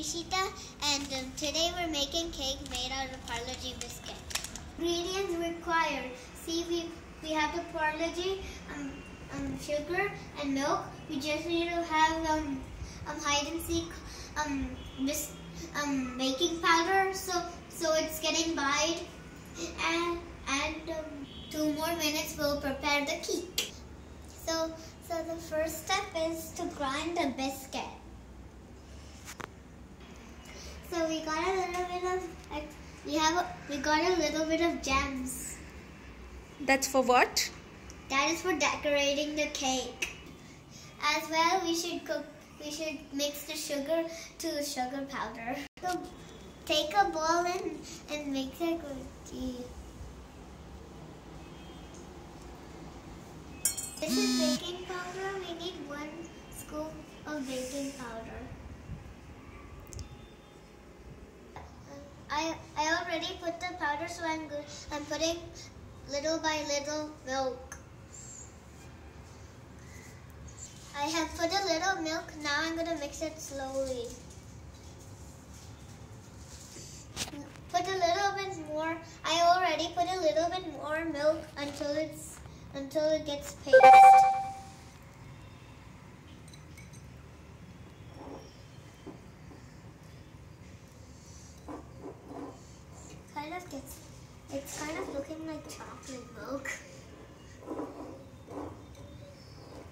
And um, today we're making cake made out of Parle-G biscuit. Ingredients required. See, we, we have the Parle-G, um, um, sugar and milk. We just need to have um, um, hide and seek um, bis- um, baking powder so so it's getting bind and and um, two more minutes we'll prepare the cake. So so the first step is to grind the biscuit. So we got a little bit of like, we have a, we got a little bit of gems. That's for what? That is for decorating the cake. As well, we should cook. We should mix the sugar to the sugar powder. So take a bowl and and mix it with tea. This is baking powder. We need one scoop of baking powder. I I already put the powder, so I'm good. I'm putting little by little milk. I have put a little milk. Now I'm gonna mix it slowly. Put a little bit more. I already put a little bit more milk until it's until it gets paste. Kind of gets. It's kind of looking milk.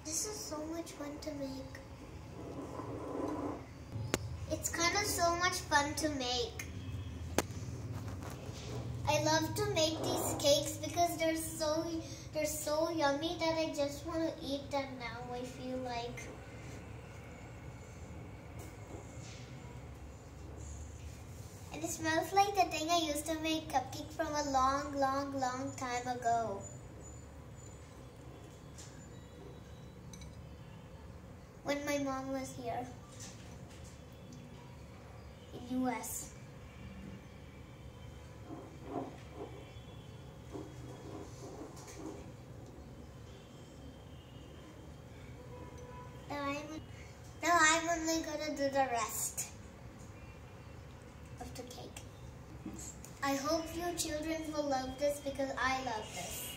This is so much fun to make. It's kind of so much fun to make. I love to make these cakes because they're so they're so yummy that I just want to eat them now. I feel like. And it smells like the thing I used to make cupcake from a long, long, long time ago. When my mom was here in US. Now I'm, now I'm only gonna do the rest of the cake. I hope you children will love this because I love this.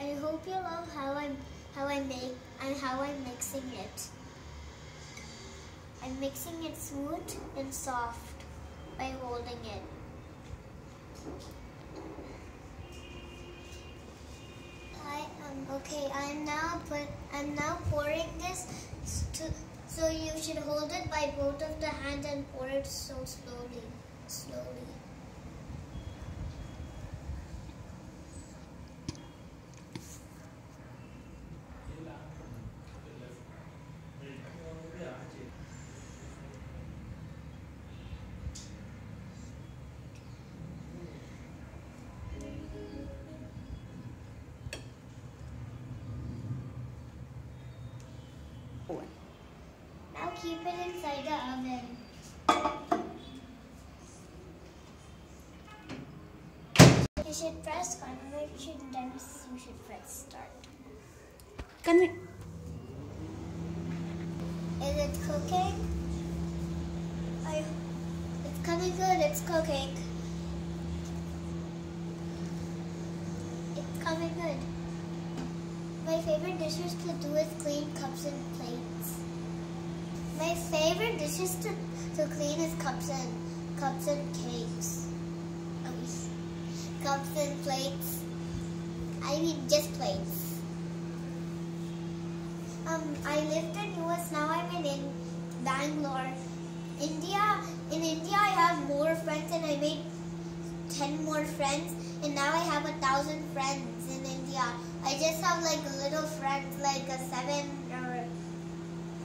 I hope you love how I'm how I make and how I'm mixing it. I'm mixing it smooth and soft by holding it. I um okay. I'm now put. I'm now pouring this to. So you should hold it by both of the hands and pour it so slowly, slowly. Keep it inside the oven. You should press conversion, then you should press start. Can we? Is it cooking? I, it's coming good, it's cooking. It's coming good. My favorite dishes to do is clean cups and plates. My favorite dishes to, to clean is cups and cups and cakes. Cups and plates. I mean just plates. Um, I lived in US. Now I'm in, in Bangalore. India. In India, I have more friends, and I made ten more friends, and now I have a thousand friends in India. I just have like a little friends, like a seven or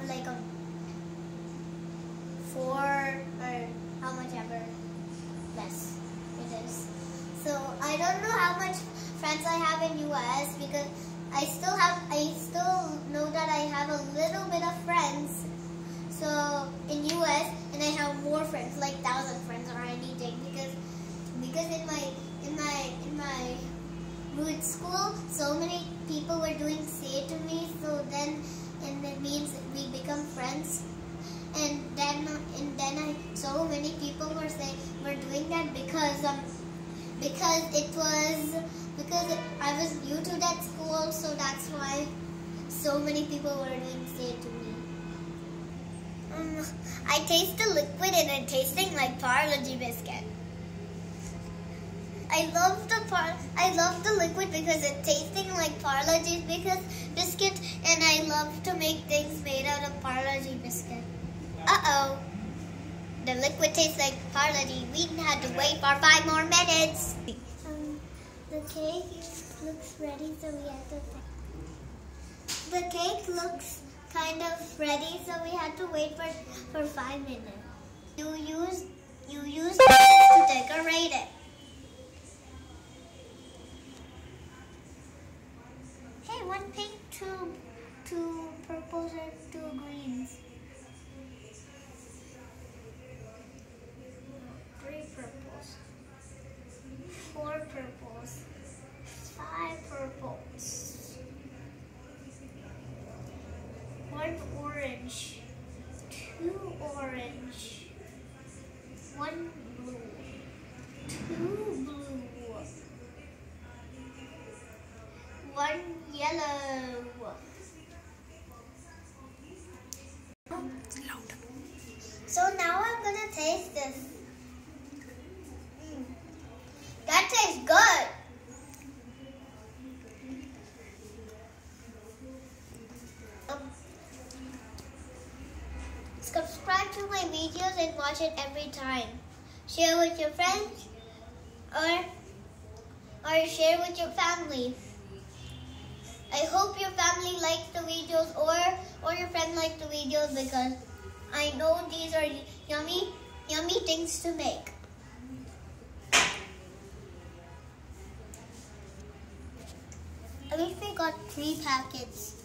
like a four or how much ever less it is. So I don't know how much friends I have in US because I still have I still know that I have a little friends. So in US, and I have more friends, like thousand friends, or doing that because um because it was because it, I was new to that school, so that's why so many people were doing say to me. Um, I taste the liquid and it tasting like Parle-G biscuit. I love the par I love the liquid because it's tasting like Parle-G because biscuit and I love to make things made out of Parle-G biscuit. Uh-oh. The liquid tastes like Parle-G. We had to wait for five more minutes. Um, the cake looks ready, so we have to... The cake looks kind of ready, so we had to wait for, for five minutes. You use you use to decorate it. Hey, one pink, two two purples, and two greens. Three purples. Four purples. Five purples. One orange. Two orange. One blue. Two blue. One yellow. So now I'm gonna taste this. Mm. That tastes good. Um, subscribe to my videos and watch it every time. Share with your friends or or share with your family. I hope your family likes the videos or or your friend likes the videos because I know these are yummy yummy things to make. At least we got three packets.